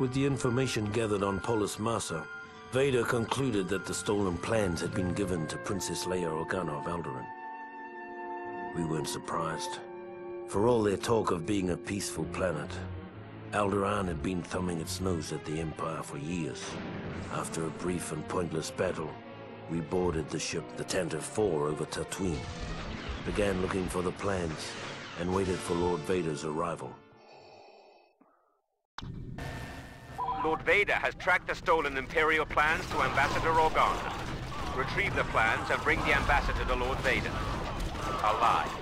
With the information gathered on Polis Massa, Vader concluded that the stolen plans had been given to Princess Leia Organa of Alderaan. We weren't surprised. For all their talk of being a peaceful planet, Alderaan had been thumbing its nose at the Empire for years. After a brief and pointless battle, we boarded the ship the Tantive IV over Tatooine, began looking for the plans, and waited for Lord Vader's arrival. Lord Vader has tracked the stolen Imperial plans to Ambassador Organa. Retrieve the plans and bring the Ambassador to Lord Vader. Alive.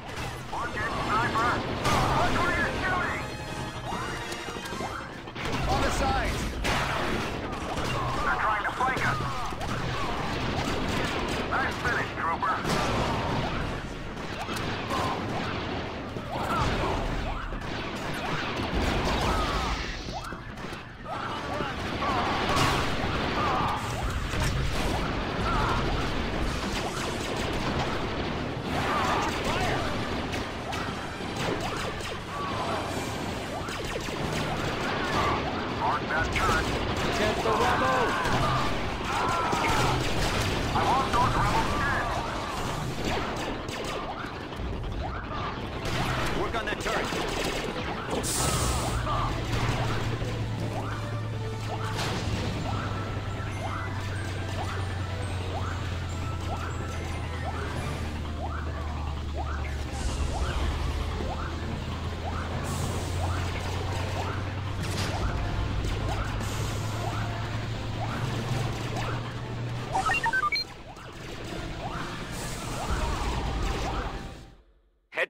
Work on that turret.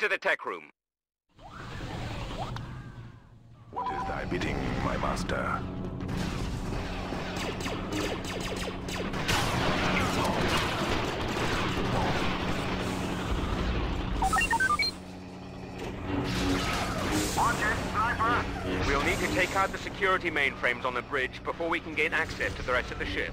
Head to the tech room. What is thy bidding, my master? Watch it, sniper! We'll need to take out the security mainframes on the bridge before we can gain access to the rest of the ship.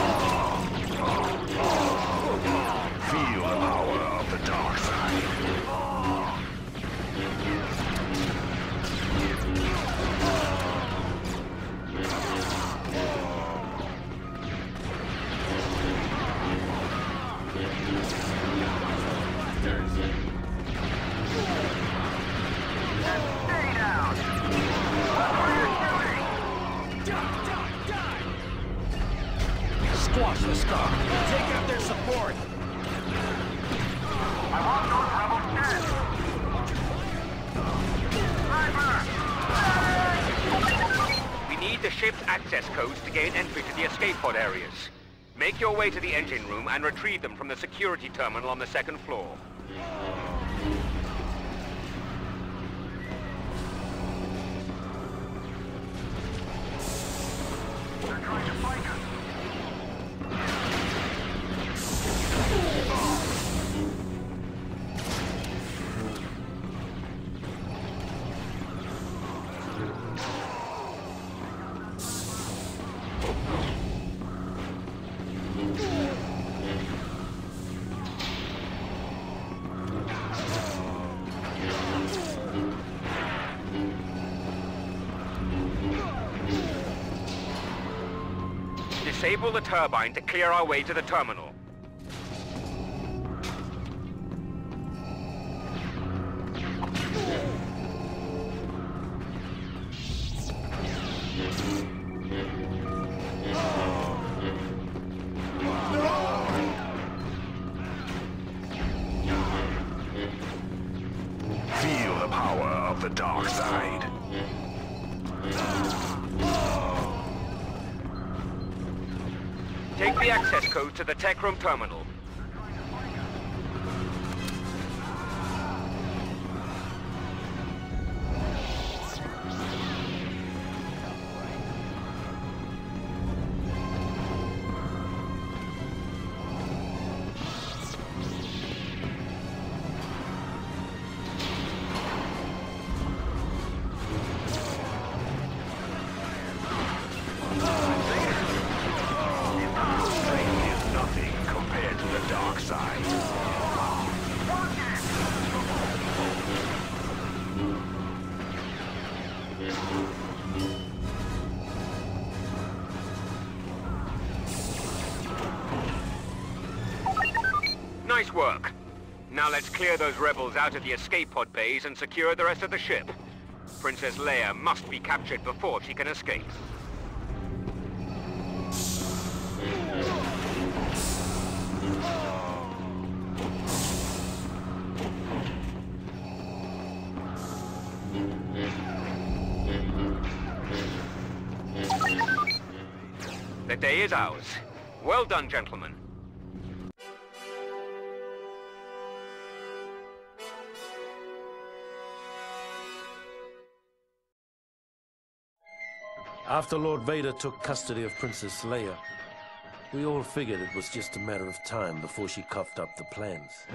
the scar. Take out their support. I want those rebels dead! We need the ship's access codes to gain entry to the escape pod areas. Make your way to the engine room and retrieve them from the security terminal on the second floor. Disable the turbine to clear our way to the terminal. The dark side. Take the access code to the tech room terminal. Now let's clear those rebels out of the escape pod bays and secure the rest of the ship. Princess Leia must be captured before she can escape. The day is ours. Well done, gentlemen. After Lord Vader took custody of Princess Leia, we all figured it was just a matter of time before she coughed up the plans.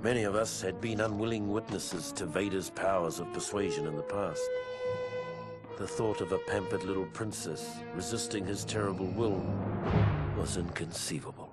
Many of us had been unwilling witnesses to Vader's powers of persuasion in the past. The thought of a pampered little princess resisting his terrible will was inconceivable.